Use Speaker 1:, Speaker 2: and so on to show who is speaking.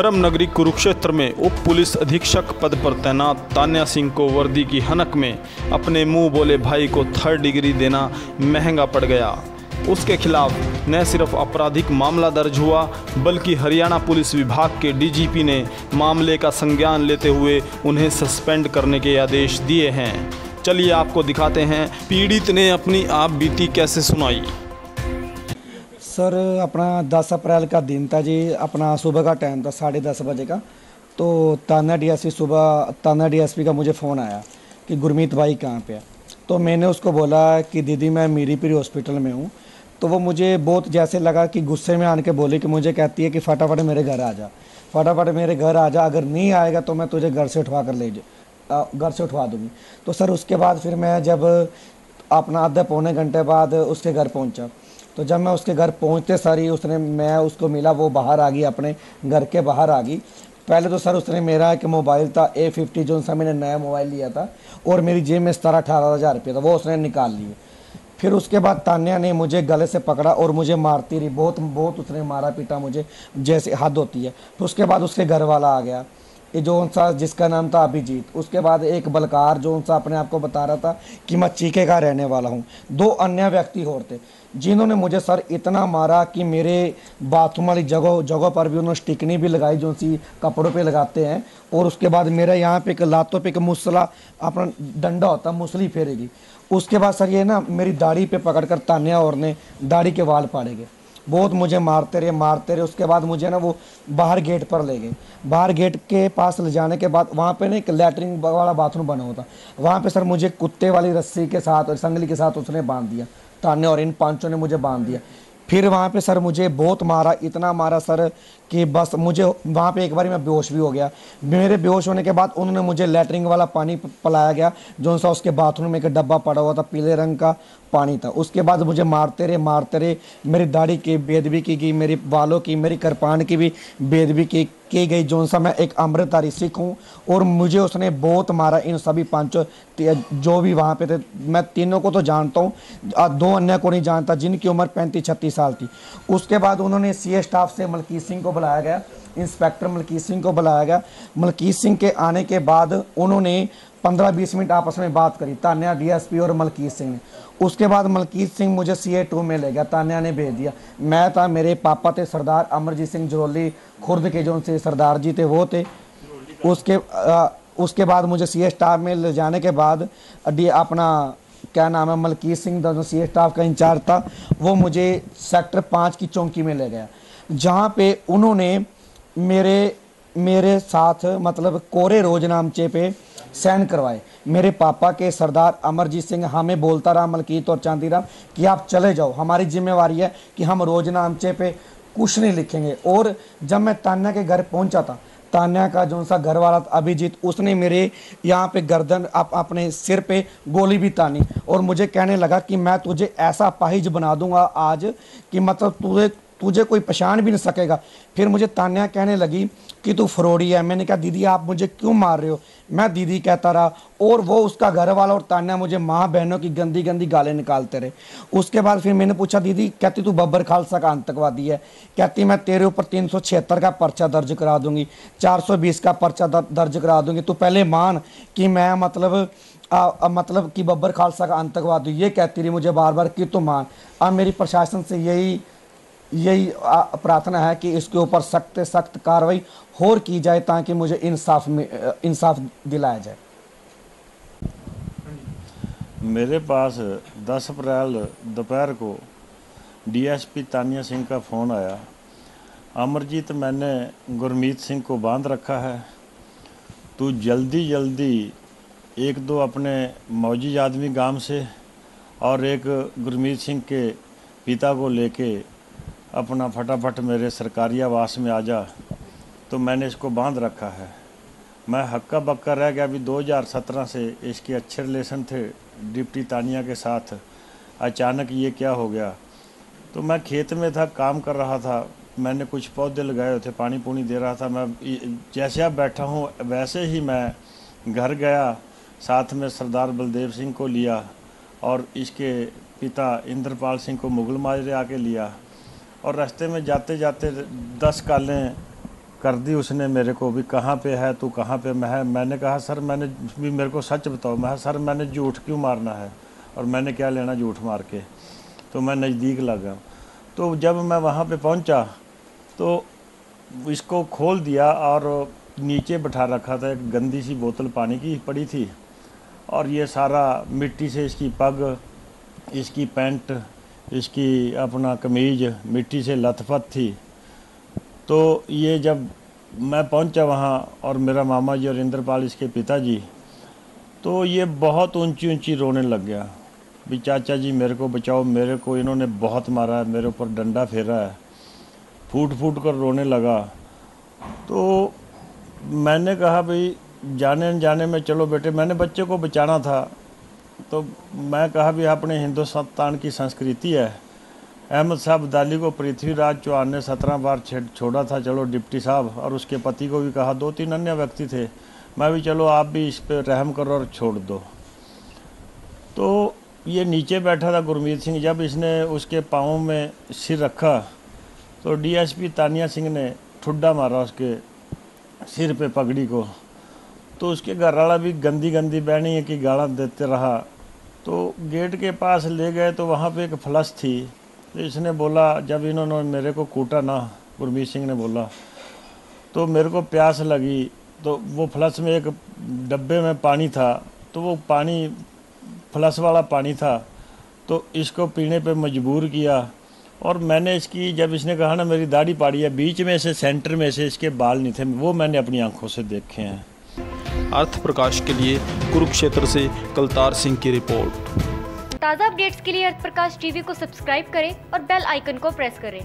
Speaker 1: धर्म नगरी कुरुक्षेत्र में उप पुलिस अधीक्षक पद पर तैनात तान्या सिंह को वर्दी की हनक में अपने मुँह बोले भाई को थर्ड डिग्री देना महँगा पड़ गया। उसके खिलाफ न सिर्फ़ आपराधिक मामला दर्ज हुआ, बल्कि हरियाणा पुलिस विभाग के डीजीपी ने मामले का संज्ञान लेते हुए उन्हें सस्पेंड करने के आदेश दिए हैं। चलिए आपको दिखाते हैं, पीड़ित ने अपनी आप बीती कैसे सुनाई।
Speaker 2: सर, अपना 10 अप्रैल का दिन था जी। अपना सुबह का टाइम था, साढ़े दस बजे का। तो ताना डीएसपी सुबह, ताना डीएसपी का मुझे फ़ोन आया कि गुरमीत भाई कहाँ पे है? तो मैंने उसको बोला कि, दीदी, मैं मीरीपीरी हॉस्पिटल में हूँ। तो वो मुझे बहुत जैसे लगा कि गुस्से में आन के बोली कि मुझे कहती है कि फटाफट मेरे घर आ जा। फटाफट मेरे घर आ जा, अगर नहीं आएगा तो मैं तुझे घर से उठवा कर ले जा घर से उठवा दूँगी। तो सर, उसके बाद फिर मैं जब अपना आधे पौने घंटे बाद उसके घर पहुँचा तो जब मैं उसके घर पहुँचते सर ही उसने, मैं उसको मिला, वो बाहर आ गई, अपने घर के बाहर आ गई। पहले तो सर उसने मेरा एक मोबाइल था ए फिफ्टी जो सा मैंने नया मोबाइल लिया था, और मेरी जेब में सतारह, अठारह हज़ार रुपये था, वो उसने निकाल लिए। फिर उसके बाद तान्या ने मुझे गले से पकड़ा और मुझे मारती रही, बहुत बहुत उसने मारा पीटा मुझे, जैसे हद होती है। फिर उसके बाद उसके घर वाला आ गया। जो सा जिसका नाम था अभिजीत, उसके बाद एक बलकार जो सा अपने आप को बता रहा था कि मैं चीखे का रहने वाला हूँ। दो अन्य व्यक्ति और थे, जिन्होंने मुझे सर इतना मारा कि मेरे बाथरूम वाली जगह जगह पर भी उन्होंने स्टिकनी भी लगाई जो सी कपड़ों पे लगाते हैं, और उसके बाद मेरे यहाँ पे एक लातों पे एक मुसला, अपना डंडा होता, मुसली फेरेगी। उसके बाद सर ये ना, मेरी दाढ़ी पे पकड़ कर तान्या और ने दाढ़ी के वाल पाड़े गए। बहुत मुझे मारते रहे मारते रहे, उसके बाद मुझे ना वो बाहर गेट पर ले गए। बाहर गेट के पास ले जाने के बाद वहाँ पे ना एक लेटरिन वाला बाथरूम बना हुआ था। वहाँ पे सर मुझे कुत्ते वाली रस्सी के साथ और संगली के साथ उसने बाँध दिया। ताने और इन पाँचों ने मुझे बाँध दिया। फिर वहाँ पे सर मुझे बहुत मारा, इतना मारा सर कि बस मुझे वहाँ पे एक बार मैं बेहोश भी हो गया। मेरे बेहोश होने के बाद उन्होंने मुझे लेटरिंग वाला पानी पिलाया गया, जो सा उसके बाथरूम में एक डब्बा पड़ा हुआ था, पीले रंग का पानी था। उसके बाद मुझे मारते रहे मारते रहे, मेरी दाढ़ी की, बेदबी की गई, मेरी बालों की, मेरी कृपान की भी बेदबी की की गई जो सा मैं एक अमृतधारी सिख हूँ और मुझे उसने बहुत मारा इन सभी पाँचों जो भी वहाँ पे थे। मैं तीनों को तो जानता हूँ दो अन्य को नहीं जानता जिनकी उम्र पैंतीस छत्तीस साल थी। उसके बाद उन्होंने सी स्टाफ से मलकीत सिंह को बुलाया गया। इंस्पेक्टर मलकीत सिंह को बुलाया गया। मलकीत सिंह के आने के बाद उन्होंने पंद्रह बीस मिनट आपस में बात करी तान्या डीएसपी और मलकीत सिंह ने। उसके बाद मलकीत सिंह मुझे सी ए टू में ले गया तान्या ने भेज दिया। मैं था मेरे पापा थे सरदार अमरजीत सिंह जरोली खुर्द के जो उनसे सरदार जी थे वो थे। उसके आ, उसके बाद मुझे सी ए स्टाफ में ले जाने के बाद डी अपना क्या नाम है मलकीत सिंह जो सी स्टाफ का इंचार्ज था वो मुझे सेक्टर पाँच की चौकी में ले गया। जहाँ पे उन्होंने मेरे मेरे साथ मतलब कोरे रोज नामचे पे साइन करवाए। मेरे पापा के सरदार अमरजीत सिंह हमें बोलता रहा मलकीत और चांदीराम कि आप चले जाओ। हमारी जिम्मेवारी है कि हम रोज नामचे पे कुछ नहीं लिखेंगे। और जब मैं तान्या के घर पहुँचा था तान्या का जो सा घर वाला था अभिजीत उसने मेरे यहाँ पे गर्दन अप, अपने सिर पे गोली भी तानी। और मुझे कहने लगा कि मैं तुझे ऐसा पाहिज बना दूँगा आज कि मतलब तुझे तुझे कोई पहचान भी नहीं सकेगा। फिर मुझे तान्या कहने लगी कि तू फ्रोडी है। मैंने कहा दीदी आप मुझे क्यों मार रहे हो? मैं दीदी कहता रहा और वो उसका घर वाला और तान्या मुझे माँ बहनों की गंदी गंदी गालें निकालते रहे। उसके बाद फिर मैंने पूछा दीदी कहती तू बब्बर खालसा का आतंकवादी है? कहती मैं तेरे ऊपर तीन सौ छिहत्तर का पर्चा दर्ज करा दूँगी चार सौ बीस का पर्चा दर्ज करा दूँगी। तू पहले मान कि मैं मतलब आ, आ, मतलब कि बब्बर खालसा का आतंकवादी ये कहती रही मुझे बार बार कि तू मान। अब मेरी प्रशासन से यही यही प्रार्थना है कि इसके ऊपर सख्त सख्त कार्रवाई और की जाए ताकि मुझे इंसाफ में इंसाफ दिलाया जाए।
Speaker 3: मेरे पास 10 अप्रैल दोपहर को डीएसपी तानिया सिंह का फ़ोन आया। अमरजीत, मैंने गुरमीत सिंह को बाँध रखा है। तू जल्दी जल्दी एक दो अपने मौजी आदमी गाँव से और एक गुरमीत सिंह के पिता को लेके अपना फटाफट मेरे सरकारी आवास में आ जा तो मैंने इसको बाँध रखा है। मैं हक्का बक्का रह गया। अभी 2017 से इसके अच्छे रिलेशन थे डिप्टी तानिया के साथ। अचानक ये क्या हो गया? तो मैं खेत में था, काम कर रहा था। मैंने कुछ पौधे लगाए थे, पानी पुनी दे रहा था। मैं जैसे आप बैठा हूँ, वैसे ही मैं घर गया, साथ में सरदार बलदेव सिंह को लिया और इसके पिता इंद्रपाल सिंह को मुगल माजरे आके लिया। और रास्ते में जाते जाते दस कालें कर दी उसने मेरे को, भी कहाँ पे है तू, कहाँ पे मैं है? मैंने कहा, सर, मैंने भी मेरे को सच बताओ, मैं सर, मैंने झूठ क्यों मारना है और मैंने क्या लेना झूठ मार के? तो मैं नज़दीक लगा। तो जब मैं वहाँ पे पहुँचा तो इसको खोल दिया और नीचे बैठा रखा था, एक गंदी सी बोतल पानी की पड़ी थी। और ये सारा मिट्टी से इसकी पग, इसकी पैंट इसकी अपना कमीज मिट्टी से लथपथ थी। तो ये जब मैं पहुँचा वहाँ और मेरा मामा जी और इंद्रपाल इसके पिताजी तो ये बहुत ऊँची ऊँची रोने लग गया। भी चाचा जी, मेरे को बचाओ, मेरे को इन्होंने बहुत मारा है, मेरे ऊपर डंडा फेरा है। फूट फूट कर रोने लगा। तो मैंने कहा, भाई जाने जाने में, चलो बेटे, मैंने बच्चे को बचाना था तो मैं कहा भी अपने हिंदुस्तान की संस्कृति है। अहमद साहब अब्दाली को पृथ्वीराज चौहान ने सत्रह बार छोड़ा था, चलो डिप्टी साहब, और उसके पति को भी कहा दो तीन अन्य व्यक्ति थे। मैं भी, चलो आप भी इस पर रहम करो और छोड़ दो। तो ये नीचे बैठा था गुरमीत सिंह, जब इसने उसके पाँव में सिर रखा तो डीएसपी तानिया सिंह ने ठुड्डा मारा उसके सिर पे पगड़ी को। तो उसके घर वाला भी गंदी गंदी बहनी कि गाड़ा देते रहा। तो गेट के पास ले गए तो वहाँ पे एक फ्लश थी। तो इसने बोला, जब इन्होंने मेरे को कूटा ना, गुरमीत सिंह ने बोला तो मेरे को प्यास लगी। तो वो फ्लश में एक डब्बे में पानी था तो वो पानी, फ्लश वाला पानी था। तो इसको पीने पे मजबूर किया और मैंने इसकी, जब इसने कहा ना, मेरी दाढ़ी पाड़ी है, बीच में से, सेंटर में से इसके बाल नहीं थे, वो मैंने अपनी आँखों से देखे हैं।
Speaker 1: अर्थ प्रकाश के लिए कुरुक्षेत्र से कलतार सिंह की रिपोर्ट।
Speaker 4: ताज़ा अपडेट्स के लिए अर्थ प्रकाश टीवी को सब्सक्राइब करें और बेल आइकन को प्रेस करें।